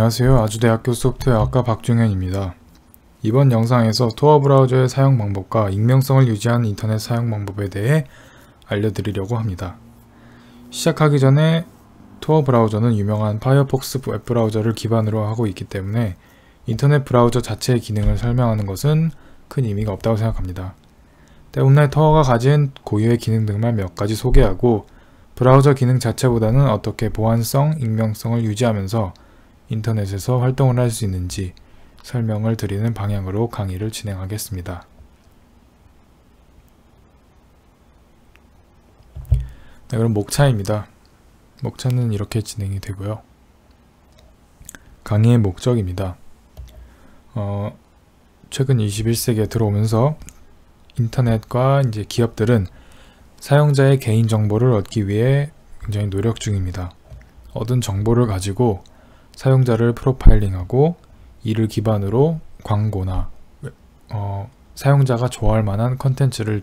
안녕하세요. 아주대학교 소프트웨어 학과 박중현입니다. 이번 영상에서 Tor 브라우저의 사용 방법과 익명성을 유지하는 인터넷 사용 방법에 대해 알려드리려고 합니다. 시작하기 전에 Tor 브라우저는 유명한 파이어폭스 웹 브라우저를 기반으로 하고 있기 때문에 인터넷 브라우저 자체의 기능을 설명하는 것은 큰 의미가 없다고 생각합니다. 때문에 Tor가 가진 고유의 기능들만 몇 가지 소개하고 브라우저 기능 자체보다는 어떻게 보안성, 익명성을 유지하면서 인터넷에서 활동을 할 수 있는지 설명을 드리는 방향으로 강의를 진행하겠습니다. 네, 그럼 목차입니다. 목차는 이렇게 진행이 되고요. 강의의 목적입니다. 어, 최근 21세기에 들어오면서 인터넷과 이제 기업들은 사용자의 개인 정보를 얻기 위해 굉장히 노력 중입니다. 얻은 정보를 가지고 사용자를 프로파일링하고 이를 기반으로 광고나 어, 사용자가 좋아할 만한 컨텐츠를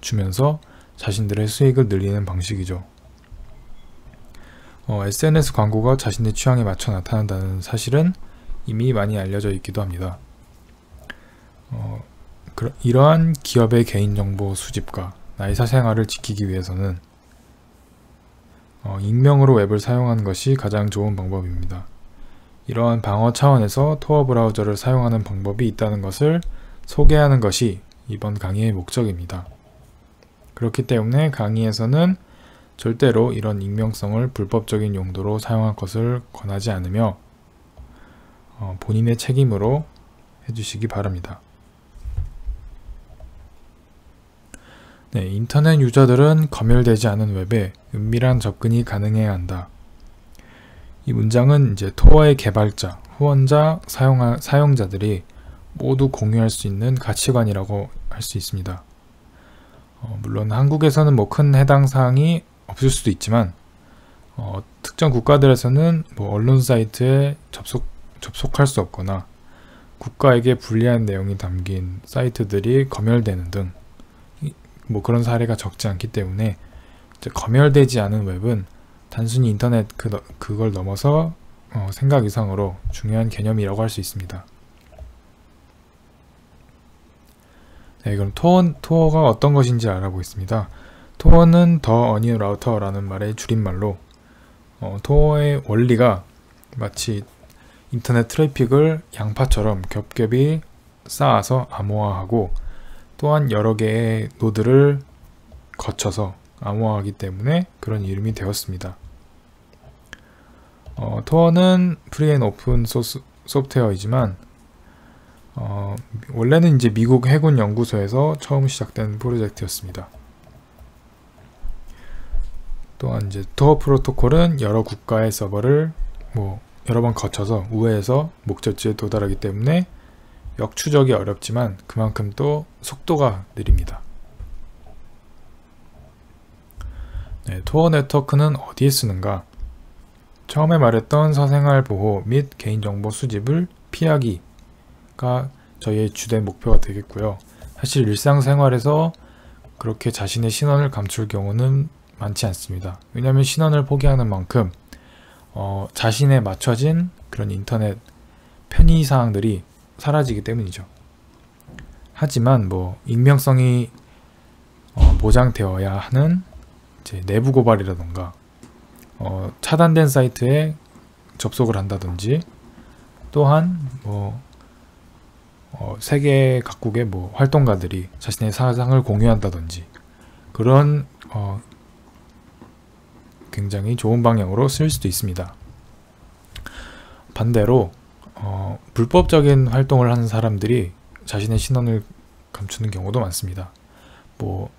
주면서 자신들의 수익을 늘리는 방식이죠. 어, SNS 광고가 자신의 취향에 맞춰 나타난다는 사실은 이미 많이 알려져 있기도 합니다. 어, 이러한 기업의 개인정보 수집과 나의 사생활을 지키기 위해서는 어, 익명으로 웹을 사용하는 것이 가장 좋은 방법입니다. 이러한 방어 차원에서 토어 브라우저를 사용하는 방법이 있다는 것을 소개하는 것이 이번 강의의 목적입니다. 그렇기 때문에 강의에서는 절대로 이런 익명성을 불법적인 용도로 사용할 것을 권하지 않으며 어, 본인의 책임으로 해주시기 바랍니다. 네, 인터넷 유저들은 검열되지 않은 웹에 은밀한 접근이 가능해야 한다. 이 문장은 이제 토어의 개발자, 후원자, 사용하, 사용자들이 모두 공유할 수 있는 가치관이라고 할 수 있습니다. 어, 물론 한국에서는 뭐 큰 해당 사항이 없을 수도 있지만 어, 특정 국가들에서는 뭐 언론 사이트에 접속 접속할 수 없거나 국가에게 불리한 내용이 담긴 사이트들이 검열되는 등 뭐 그런 사례가 적지 않기 때문에 검열되지 않은 웹은 단순히 인터넷 그, 그걸 넘어서 어, 생각 이상으로 중요한 개념이라고 할 수 있습니다. 네, 그럼 토어, 토어가 어떤 것인지 알아보겠습니다. Tor는 The Onion Router라는 말의 줄임말로 어, 토어의 원리가 마치 인터넷 트래픽을 양파처럼 겹겹이 쌓아서 암호화하고 또한 여러 개의 노드를 거쳐서 암호화하기 때문에 그런 이름이 되었습니다. 어, Tor는 free and open source software이지만 어, 원래는 이제 미국 해군 연구소에서 처음 시작된 프로젝트였습니다. 또한 이제 토어 프로토콜은 여러 국가의 서버를 뭐 여러 번 거쳐서 우회해서 목적지에 도달하기 때문에 역추적이 어렵지만 그만큼 또 속도가 느립니다. 네, 토어 네트워크는 어디에 쓰는가? 처음에 말했던 사생활 보호 및 개인정보 수집을 피하기가 저희의 주된 목표가 되겠고요. 사실 일상생활에서 그렇게 자신의 신원을 감출 경우는 많지 않습니다. 왜냐하면 신원을 포기하는 만큼 어, 자신에 맞춰진 그런 인터넷 편의사항들이 사라지기 때문이죠. 하지만 뭐 익명성이 어, 보장되어야 하는 내부 고발이라던가 어, 차단된 사이트에 접속을 한다든지 또한 뭐 어, 세계 각국의 뭐 활동가들이 자신의 사상을 공유한다든지 그런 어, 굉장히 좋은 방향으로 쓸 수도 있습니다. 반대로 어, 불법적인 활동을 하는 사람들이 자신의 신원을 감추는 경우도 많습니다. 뭐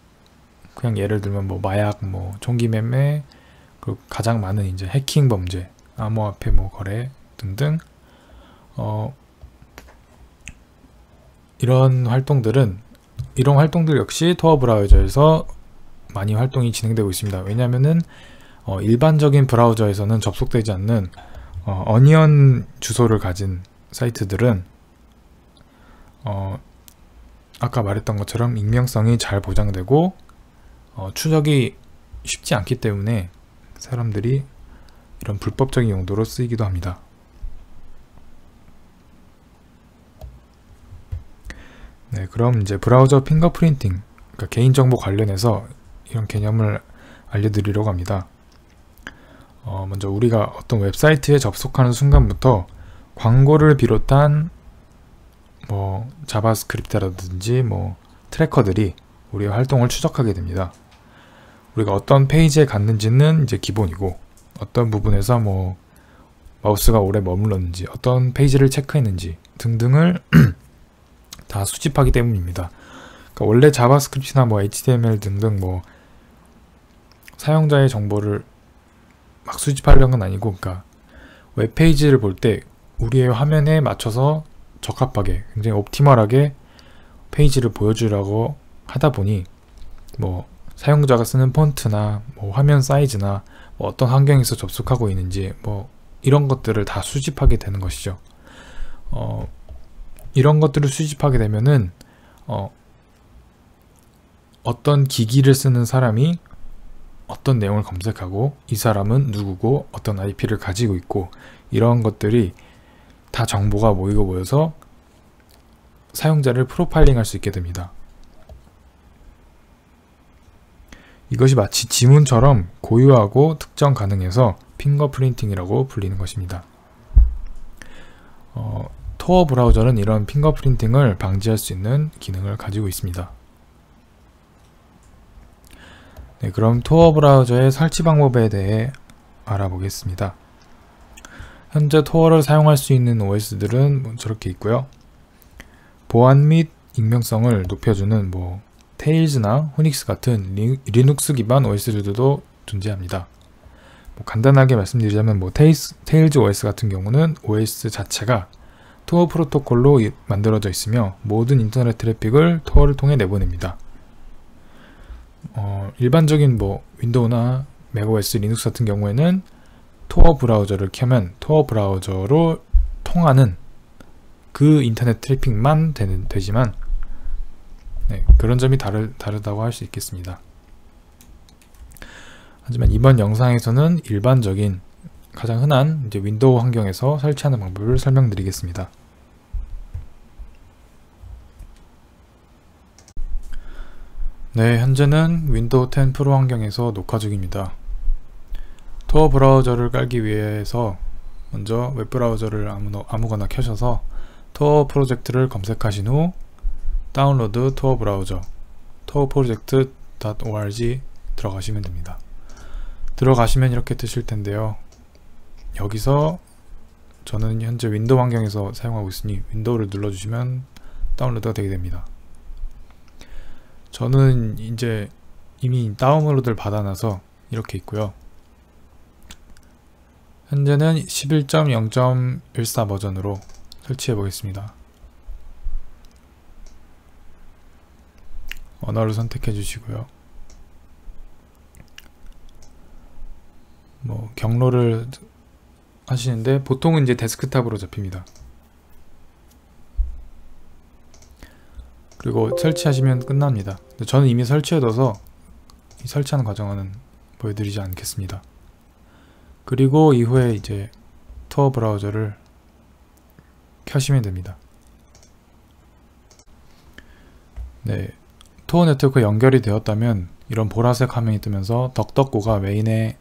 그냥 예를 들면 뭐 마약, 뭐 총기 매매, 그 가장 많은 이제 해킹 범죄, 암호화폐 뭐 거래 등등 어, 이런 활동들은 이런 활동들 역시 토어 브라우저에서 많이 활동이 진행되고 있습니다. 왜냐하면은 어, 일반적인 브라우저에서는 접속되지 않는 어, 어니언 주소를 가진 사이트들은 어, 아까 말했던 것처럼 익명성이 잘 보장되고 어, 추적이 쉽지 않기 때문에 사람들이 이런 불법적인 용도로 쓰이기도 합니다. 네, 그럼 이제 브라우저 fingerprinting, 그러니까 개인정보 관련해서 이런 개념을 알려드리려고 합니다. 어, 먼저 우리가 어떤 웹사이트에 접속하는 순간부터 광고를 비롯한 뭐 자바스크립트라든지 뭐 tracker들이 우리의 활동을 추적하게 됩니다. 우리가 어떤 페이지에 갔는지는 이제 기본이고 어떤 부분에서 뭐 마우스가 오래 머물렀는지 어떤 페이지를 체크했는지 등등을 다 수집하기 때문입니다. 그러니까 원래 자바스크립트나 뭐 HTML 등등 뭐 사용자의 정보를 막 수집하려는 건 아니고 그러니까 웹페이지를 볼 때 우리의 화면에 맞춰서 적합하게 굉장히 옵티멀하게 페이지를 보여주려고 하다 보니 뭐 사용자가 쓰는 폰트나 뭐 화면 사이즈나 뭐 어떤 환경에서 접속하고 있는지 뭐 이런 것들을 다 수집하게 되는 것이죠. 어, 이런 것들을 수집하게 되면은 어, 어떤 기기를 쓰는 사람이 어떤 내용을 검색하고 이 사람은 누구고 어떤 IP를 가지고 있고 이런 것들이 다 정보가 모이고 모여서 사용자를 프로파일링 할 수 있게 됩니다. 이것이 마치 지문처럼 고유하고 특정 가능해서 핑거프린팅이라고 불리는 것입니다. 어, 토어 브라우저는 이런 핑거프린팅을 방지할 수 있는 기능을 가지고 있습니다. 네, 그럼 토어 브라우저의 설치 방법에 대해 알아보겠습니다. 현재 Tor를 사용할 수 있는 OS들은 뭐 저렇게 있고요. 보안 및 익명성을 높여주는 뭐 Tails나 Whonix 같은 리, 리눅스 기반 OS들도 존재합니다. 뭐 간단하게 말씀드리자면 뭐 테이스, Tails OS 같은 경우는 OS 자체가 Tor 프로토콜로 만들어져 있으며 모든 인터넷 트래픽을 Tor를 통해 내보냅니다. 어, 일반적인 뭐 윈도우나 맥OS, 리눅스 같은 경우에는 Tor 브라우저를 켜면 Tor 브라우저로 통하는 그 인터넷 트래픽만 되는, 되지만 네, 그런 점이 다르, 다르다고 할 수 있겠습니다. 하지만 이번 영상에서는 일반적인 가장 흔한 이제 윈도우 환경에서 설치하는 방법을 설명드리겠습니다. 네, 현재는 윈도우 10 프로 환경에서 녹화 중입니다. Tor 브라우저를 깔기 위해서 먼저 웹브라우저를 아무거나 켜셔서 Tor 프로젝트를 검색하신 후 Download Tor Browser 프로젝트.org 들어가시면 됩니다. 들어가시면 이렇게 뜨실 텐데요. 여기서 저는 현재 윈도우 환경에서 사용하고 있으니 윈도우를 눌러주시면 다운로드가 되게 됩니다. 저는 이제 이미 다운로드를 받아놔서 이렇게 있고요. 현재는 11.0.14 버전으로 설치해 보겠습니다. 언어를 선택해 주시고요. 뭐 경로를 하시는데 보통은 이제 데스크탑으로 잡힙니다. 그리고 설치하시면 끝납니다. 저는 이미 설치해둬서 설치하는 과정은 보여드리지 않겠습니다. 그리고 이후에 이제 투어 브라우저를 켜시면 됩니다. 네, 투어 네트워크 연결이 되었다면 이런 보라색 화면이 뜨면서 덕덕고가 메인에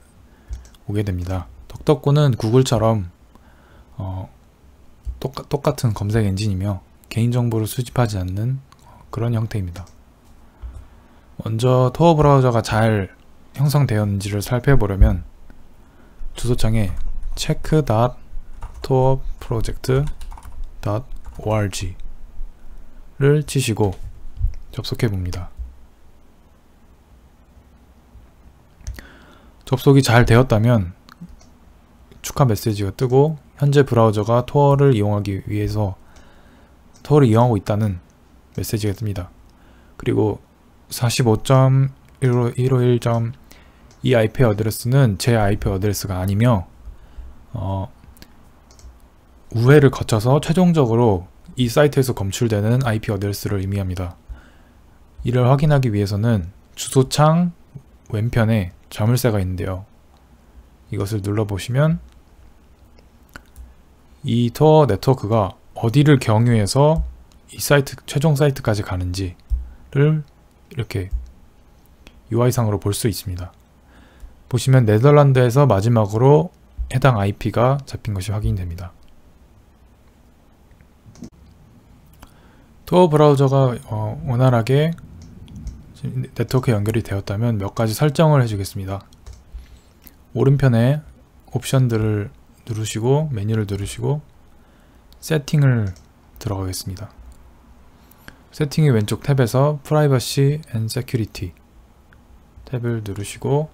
오게 됩니다. 덕덕고는 구글처럼 어, 똑, 똑같 은 검색 엔진이며 개인정보를 수집하지 않는 그런 형태입니다. 먼저 토어 브라우저가 잘 형성되었는지를 살펴보려면 주소창에 check.tourproject.org를 치시고 접속해 봅니다. 접속이 잘 되었다면 축하 메시지가 뜨고 현재 브라우저가 Tor를 이용하기 위해서 Tor를 이용하고 있다는 메시지가 뜹니다. 그리고 45.151. 이 IP 어드레스는 제 IP 어드레스가 아니며 어, 우회를 거쳐서 최종적으로 이 사이트에서 검출되는 IP address를 의미합니다. 이를 확인하기 위해서는 주소창 왼편에 자물쇠가 있는데요. 이것을 눌러보시면 이 토어 네트워크가 어디를 경유해서 이 사이트 최종 사이트까지 가는지를 이렇게 UI상으로 볼 수 있습니다. 보시면 네덜란드에서 마지막으로 해당 IP가 잡힌 것이 확인됩니다. 투어 브라우저가 어, 원활하게 네트워크 연결이 되었다면 몇 가지 설정을 해주겠습니다. 오른편에 옵션들을 누르시고 메뉴를 누르시고 세팅을 들어가겠습니다. 세팅의 왼쪽 탭에서 Privacy and Security 탭을 누르시고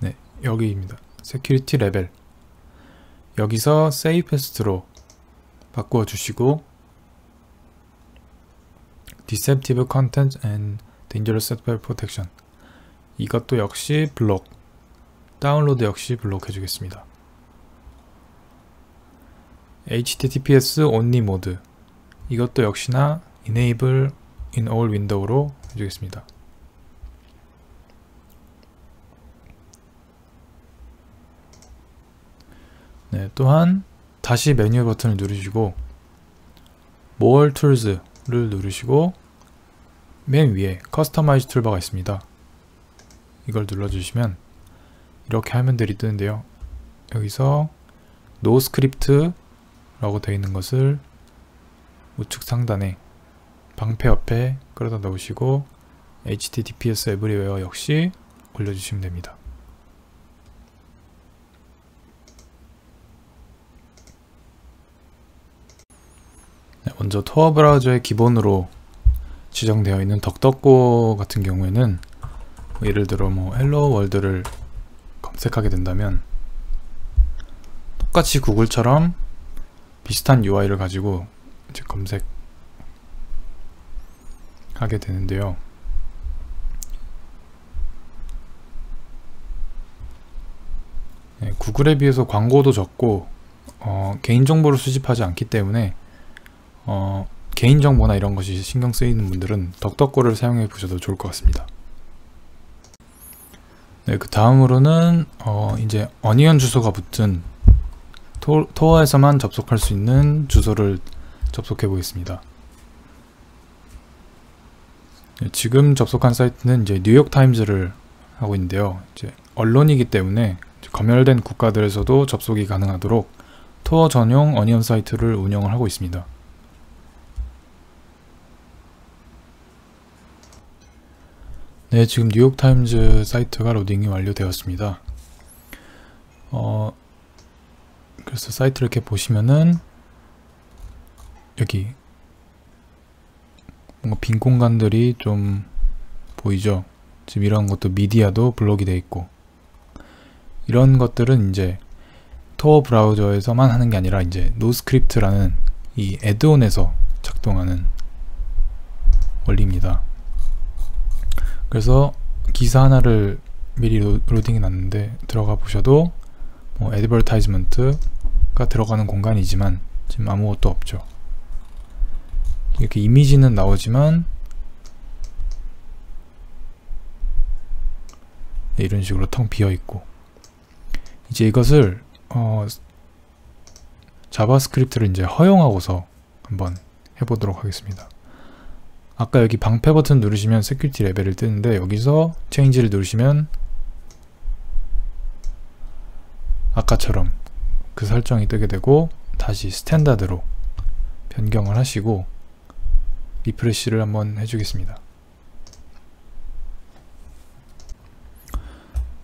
네, 여기입니다. Security 레벨 여기서 Safest로 바꾸어 주시고 Deceptive Content and Dangerous Software Protection 이것도 역시 블록 다운로드 역시 블록 해 주겠습니다. HTTPS only 모드 이것도 역시나 enable in all window로 해주겠습니다. 네, 또한 다시 메뉴 버튼을 누르시고 More Tools를 누르시고 맨 위에 Customize 툴바가 있습니다. 이걸 눌러주시면 이렇게 화면들이 뜨는데요. 여기서 No Script 라고 되어 있는 것을 우측 상단에 방패 옆에 끌어다 놓으시고 HTTPS Everywhere 역시 올려주시면 됩니다. 네, 먼저 Tor 브라우저의 기본으로 지정되어 있는 DuckDuckGo 같은 경우에는 뭐 예를 들어 뭐 hello world를 검색하게 된다면 똑같이 구글처럼 비슷한 UI를 가지고 이제 검색하게 되는데요. 네, 구글에 비해서 광고도 적고 어, 개인정보를 수집하지 않기 때문에 어, 개인정보나 이런 것이 신경 쓰이는 분들은 덕덕고를 사용해 보셔도 좋을 것 같습니다. 네, 그 다음으로는 어, 이제 어니언 주소가 붙은 토, 토어에서만 접속할 수 있는 주소를 접속해 보겠습니다. 네, 지금 접속한 사이트는 이제 뉴욕 타임즈를 하고 있는데요. 이제 언론이기 때문에 검열된 국가들에서도 접속이 가능하도록 Tor 전용 onion 사이트를 운영을 하고 있습니다. 네, 지금 뉴욕타임즈 사이트가 로딩이 완료되었습니다. 어, 그래서 사이트를 이렇게 보시면은 여기 뭔가 빈 공간들이 좀 보이죠? 지금 이런 것도 미디어도 블록이 되어 있고 이런 것들은 이제 Tor 브라우저에서만 하는 게 아니라 이제 NoScript라는 이 add-on에서 작동하는 원리입니다. 그래서 기사 하나를 미리 로, 딩해 놨는데 들어가 보셔도 뭐 advertisement가 들어가는 공간이지만 지금 아무것도 없죠. 이렇게 이미지는 나오지만 네, 이런 식으로 텅 비어 있고 이제 이것을 어, 자바스크립트를 이제 허용하고서 한번 해보도록 하겠습니다. 아까 여기 방패 버튼 누르시면 security level을 뜨는데 여기서 change를 누르시면 아까처럼 그 설정이 뜨게 되고 다시 standard로 변경을 하시고 refresh를 한번 해주겠습니다.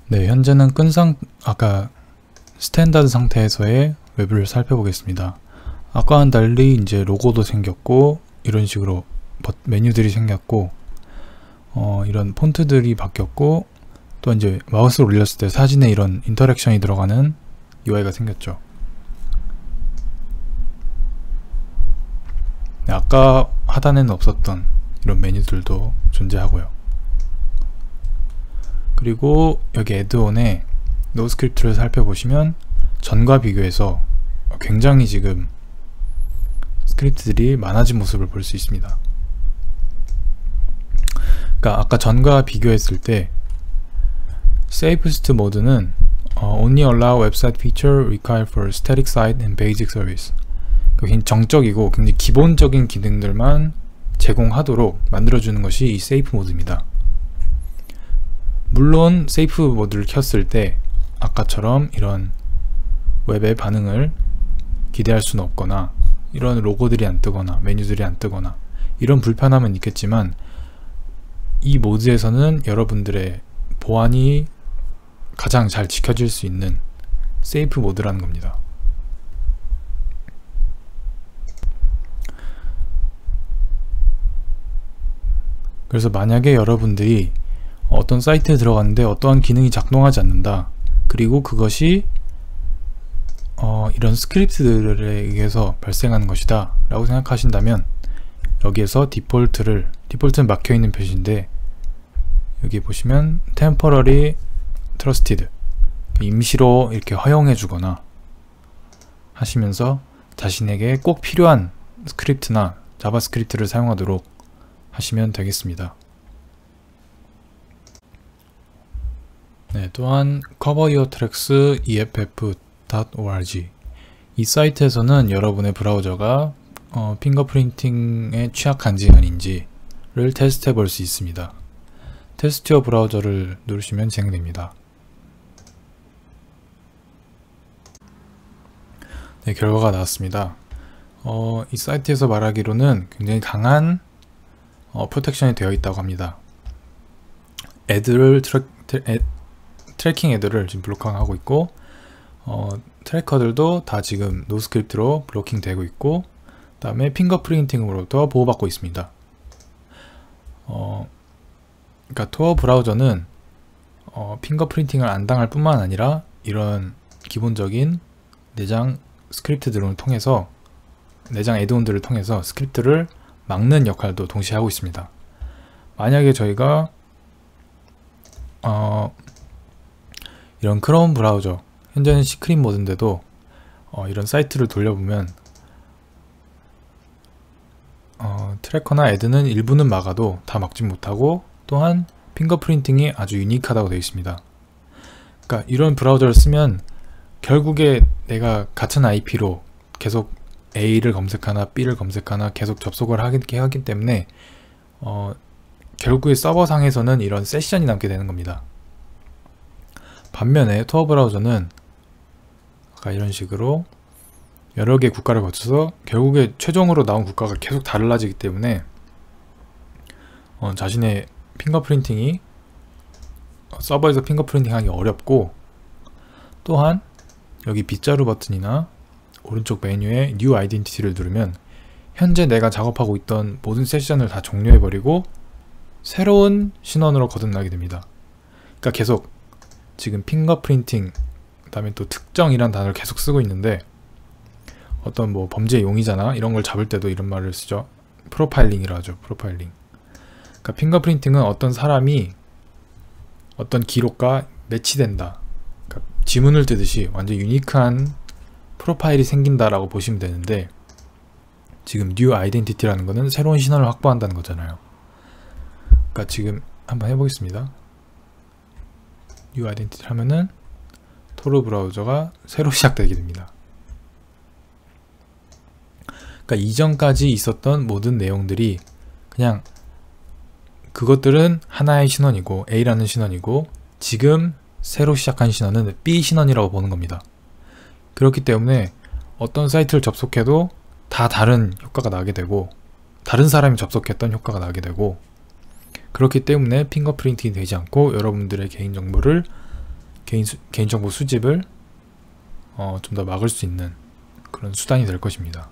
네, 현재는 끈상 아까 standard 상태에서의 외부를 살펴보겠습니다. 아까와는 달리 이제 로고도 생겼고 이런 식으로 메뉴들이 생겼고 어, 이런 폰트들이 바뀌었고 또 이제 마우스를 올렸을 때 사진에 이런 인터랙션이 들어가는 UI가 생겼죠. 네, 아까 하단에는 없었던 이런 메뉴들도 존재하고요. 그리고 여기 애드온에 NoScript를 살펴보시면 전과 비교해서 굉장히 지금 스크립트들이 많아진 모습을 볼 수 있습니다. 그러니까 아까 전과 비교했을 때 safest 모드는 어, only allow website feature required for static site and basic service. 굉장히 정적이고 굉장히 기본적인 기능들만 제공하도록 만들어주는 것이 이 safe 모드입니다. 물론 safe 모드를 켰을 때 아까처럼 이런 웹의 반응을 기대할 수는 없거나 이런 로고들이 안 뜨거나 메뉴들이 안 뜨거나 이런 불편함은 있겠지만 이 모드에서는 여러분들의 보안이 가장 잘 지켜질 수 있는 safe 모드라는 겁니다. 그래서 만약에 여러분들이 어떤 사이트에 들어갔는데 어떠한 기능이 작동하지 않는다. 그리고 그것이 어, 이런 스크립트들에 의해서 발생하는 것이다 라고 생각하신다면 여기에서 디폴트를 디폴트는 막혀있는 표시인데 여기 보시면 temporary trusted 임시로 이렇게 허용해 주거나 하시면서 자신에게 꼭 필요한 스크립트나 자바스크립트를 사용하도록 하시면 되겠습니다. 네, 또한 coveryourtracks eff.org 이 사이트에서는 여러분의 브라우저가 어, fingerprinting에 취약한지 아닌지를 테스트해 볼 수 있습니다. test your browser를 누르시면 진행됩니다. 네, 결과가 나왔습니다. 어, 이 사이트에서 말하기로는 굉장히 강한 어, protection이 되어 있다고 합니다. ad들을 track, tracking ad들을 지금 블록하고 있고 어, tracker들도 다 지금 NoScript로 블로킹 되고 있고 그 다음에 fingerprinting으로부터 보호받고 있습니다. 어, 그러니까 Tor 브라우저는 어, fingerprinting을 안 당할 뿐만 아니라 이런 기본적인 내장 스크립트들을 통해서 내장 add-on들을 통해서 스크립트를 막는 역할도 동시에 하고 있습니다. 만약에 저희가 어, 이런 크롬 브라우저 현재는 시크릿 모드인데도 어, 이런 사이트를 돌려보면 어, tracker나 ad는 일부는 막아도 다 막지 못하고 또한 핑거프린팅이 아주 유니크하다고 되어 있습니다. 그러니까 이런 브라우저를 쓰면 결국에 내가 같은 IP로 계속 A를 검색하나 B를 검색하나 계속 접속을 하게 하기 때문에 어, 결국에 서버상에서는 이런 세션이 남게 되는 겁니다. 반면에 토어 브라우저는 아까 이런 식으로 여러 개 국가를 거쳐서 결국에 최종으로 나온 국가가 계속 달라지기 때문에 어, 자신의 핑거프린팅이 서버에서 핑거프린팅 하기 어렵고 또한 여기 빗자루 버튼이나 오른쪽 메뉴에 New Identity를 누르면 현재 내가 작업하고 있던 모든 세션을 다 종료해버리고 새로운 신원으로 거듭나게 됩니다. 그러니까 계속 지금 핑거프린팅 그 다음에 또 특정이란 단어를 계속 쓰고 있는데 어떤 뭐 범죄 용의자나 이런 걸 잡을 때도 이런 말을 쓰죠. 프로파일링이라 하죠. 프로파일링. 그러니까 핑거프린팅은 어떤 사람이 어떤 기록과 매치된다. 그러니까 지문을 뜨듯이 완전 유니크한 프로파일이 생긴다라고 보시면 되는데 지금 new identity라는 거는 새로운 신원을 확보한다는 거잖아요. 그러니까 지금 한번 해보겠습니다. new identity 하면은 토르 브라우저가 새로 시작되게 됩니다. 그러니까 이전까지 있었던 모든 내용들이 그냥 그것들은 하나의 신원이고 A라는 신원이고 지금 새로 시작한 신원은 B 신원이라고 보는 겁니다. 그렇기 때문에 어떤 사이트를 접속해도 다 다른 효과가 나게 되고 다른 사람이 접속했던 효과가 나게 되고 그렇기 때문에 핑거프린팅이 되지 않고 여러분들의 개인정보를 개인 수, 개인정보 수집을 어, 좀 더 막을 수 있는 그런 수단이 될 것입니다.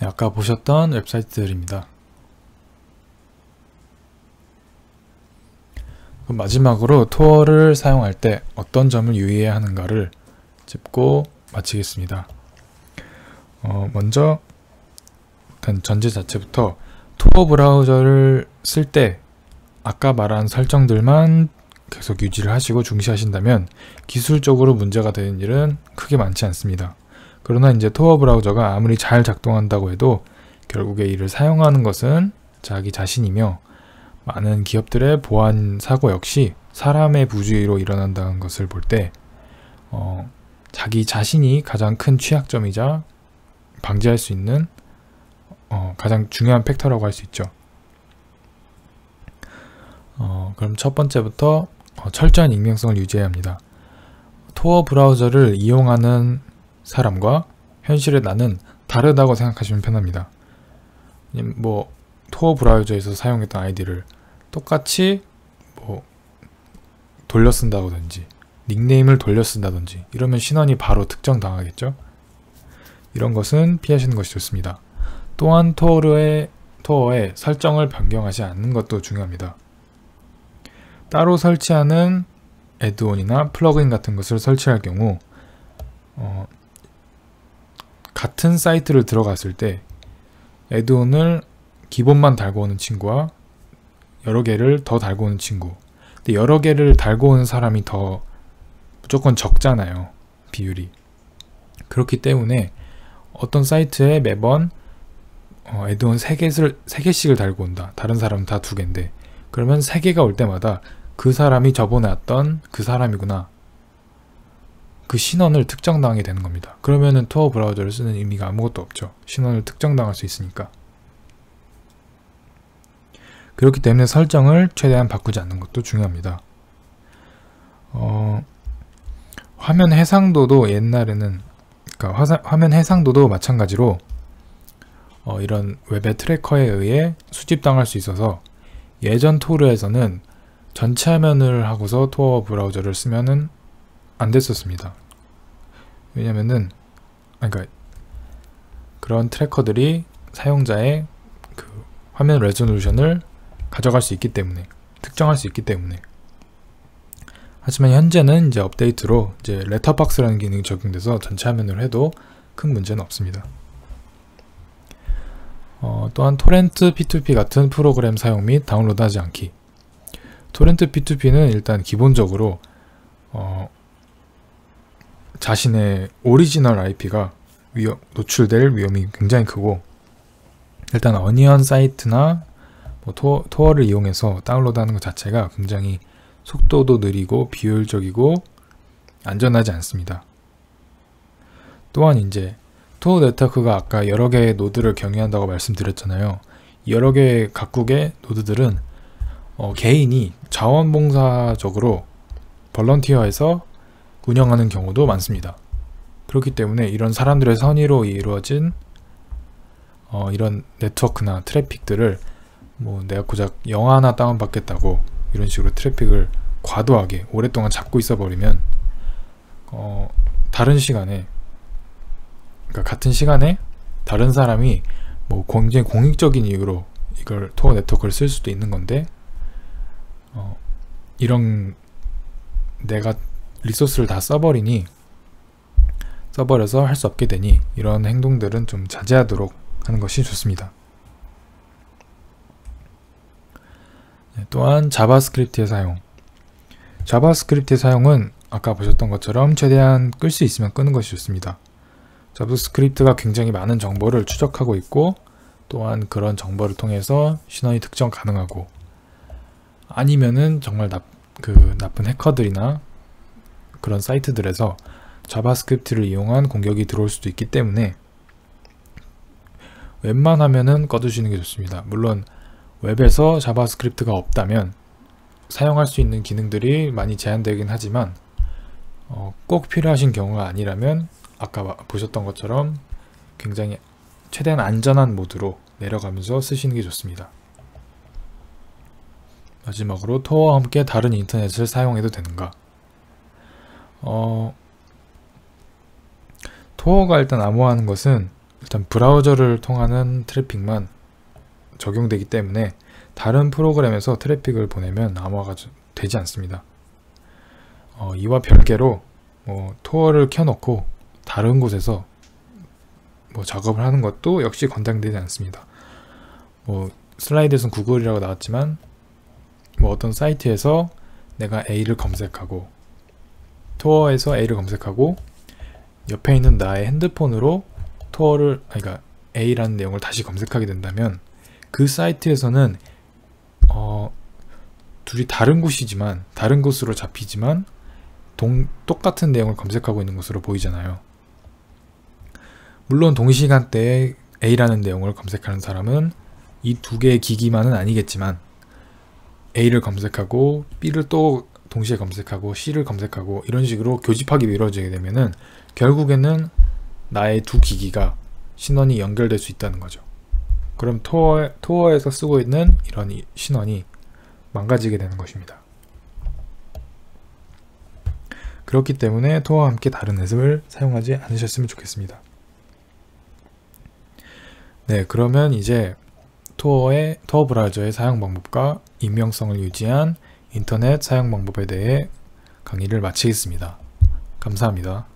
네, 아까 보셨던 웹사이트들입니다. 마지막으로 토어를 사용할 때 어떤 점을 유의해야 하는가를 짚고 마치겠습니다. 어, 먼저 일단 전제 자체부터 토어 브라우저를 쓸 때 아까 말한 설정들만 계속 유지를 하시고 중시하신다면 기술적으로 문제가 되는 일은 크게 많지 않습니다. 그러나 이제 토어 브라우저가 아무리 잘 작동한다고 해도 결국에 이를 사용하는 것은 자기 자신이며 많은 기업들의 보안 사고 역시 사람의 부주의로 일어난다는 것을 볼 때, 어, 자기 자신이 가장 큰 취약점이자 방지할 수 있는 어, 가장 중요한 factor라고 할 수 있죠. 어, 그럼 첫 번째부터 어, 철저한 익명성을 유지해야 합니다. Tor 브라우저를 이용하는 사람과 현실의 나는 다르다고 생각하시면 편합니다. 뭐 Tor 브라우저에서 사용했던 아이디를 똑같이 뭐 돌려 쓴다든지 닉네임을 돌려 쓴다든지 이러면 신원이 바로 특정 당하겠죠. 이런 것은 피하시는 것이 좋습니다. 또한 토어의 토어의 설정을 변경하지 않는 것도 중요합니다. 따로 설치하는 add-on이나 플러그인 같은 것을 설치할 경우 어, 같은 사이트를 들어갔을 때 add-on을 기본만 달고 오는 친구와 여러 개를 더 달고 오는 친구. 근데 여러 개를 달고 오는 사람이 더 무조건 적잖아요 비율이. 그렇기 때문에 어떤 사이트에 매번 어, 애드온 3개를, 3개씩을 달고 온다. 다른 사람은 다 2개인데. 그러면 3개가 올 때마다 그 사람이 저번에 왔던 그 사람이구나. 그 신원을 특정당하게 되는 겁니다. 그러면은 토어 브라우저를 쓰는 의미가 아무것도 없죠. 신원을 특정당할 수 있으니까. 그렇기 때문에 설정을 최대한 바꾸지 않는 것도 중요합니다. 어, 화면 해상도도 옛날에는 그러니까 화사, 화면 해상도도 마찬가지로 어, 이런 웹의 tracker에 의해 수집당할 수 있어서 예전 Tor에서는 전체 화면을 하고서 Tor 브라우저를 쓰면은 안 됐었습니다. 왜냐면은 그러니까 그런 tracker들이 사용자의 그 화면 resolution을 가져갈 수 있기 때문에 특정할 수 있기 때문에 하지만 현재는 이제 업데이트로 이제 letterbox라는 기능이 적용돼서 전체 화면을 해도 큰 문제는 없습니다. 어, 또한 토렌트 P2P 같은 프로그램 사용 및 다운로드하지 않기 토렌트 P2P는 일단 기본적으로 어, 자신의 오리지널 IP가 위험, 노출될 위험이 굉장히 크고 일단 onion 사이트나 뭐 토, Tor를 이용해서 다운로드하는 것 자체가 굉장히 속도도 느리고 비효율적이고 안전하지 않습니다. 또한 이제 Tor 네트워크가 아까 여러 개의 노드를 경유한다고 말씀드렸잖아요. 여러 개의 각국의 노드들은 어, 개인이 자원봉사적으로 volunteer에서 운영하는 경우도 많습니다. 그렇기 때문에 이런 사람들의 선의로 이루어진 어, 이런 네트워크나 트래픽들을 뭐 내가 고작 영화 하나 다운받겠다고 이런 식으로 트래픽을 과도하게 오랫동안 잡고 있어 버리면 어, 다른 시간에 그러니까 같은 시간에 다른 사람이 뭐 굉장히 공익적인 이유로 이걸 토어 네트워크를 쓸 수도 있는 건데 어, 이런 내가 리소스를 다 써버리니 써버려서 할 수 없게 되니 이런 행동들은 좀 자제하도록 하는 것이 좋습니다. 네, 또한 자바스크립트의 사용 자바스크립트의 사용은 아까 보셨던 것처럼 최대한 끌 수 있으면 끄는 것이 좋습니다. 자바스크립트가 굉장히 많은 정보를 추적하고 있고 또한 그런 정보를 통해서 신원이 특정 가능하고 아니면은 정말 나, 그 나쁜 해커들이나 그런 사이트들에서 자바스크립트를 이용한 공격이 들어올 수도 있기 때문에 웬만하면은 꺼두시는 게 좋습니다. 물론 웹에서 자바스크립트가 없다면 사용할 수 있는 기능들이 많이 제한되긴 하지만 어, 꼭 필요하신 경우가 아니라면 아까 보셨던 것처럼 굉장히 최대한 안전한 모드로 내려가면서 쓰시는 게 좋습니다. 마지막으로 토어와 함께 다른 인터넷을 사용해도 되는가? 어, 토어가 일단 암호화하는 것은 일단 브라우저를 통하는 트래픽만 적용되기 때문에 다른 프로그램에서 트래픽을 보내면 암호화가 되지 않습니다. 어, 이와 별개로 뭐 토어를 켜놓고 다른 곳에서 뭐 작업을 하는 것도 역시 권장되지 않습니다. 뭐 슬라이드에서는 구글이라고 나왔지만 뭐 어떤 사이트에서 내가 A를 검색하고 토어에서 A를 검색하고 옆에 있는 나의 핸드폰으로 토어를 그러니까 A라는 내용을 다시 검색하게 된다면 그 사이트에서는 어, 둘이 다른 곳이지만 다른 곳으로 잡히지만 동, 똑같은 내용을 검색하고 있는 것으로 보이잖아요. 물론 동시간대에 A라는 내용을 검색하는 사람은 이 두 개의 기기만은 아니겠지만 A를 검색하고 B를 또 동시에 검색하고 C를 검색하고 이런 식으로 교집합이 이루어지게 되면은 결국에는 나의 두 기기가 신원이 연결될 수 있다는 거죠. 그럼 토어, 토어에서 쓰고 있는 이런 신원이 망가지게 되는 것입니다. 그렇기 때문에 토어와 함께 다른 앱을 사용하지 않으셨으면 좋겠습니다. 네, 그러면 이제 토어의 토어 브라우저의 사용 방법과 익명성을 유지한 인터넷 사용 방법에 대해 강의를 마치겠습니다. 감사합니다.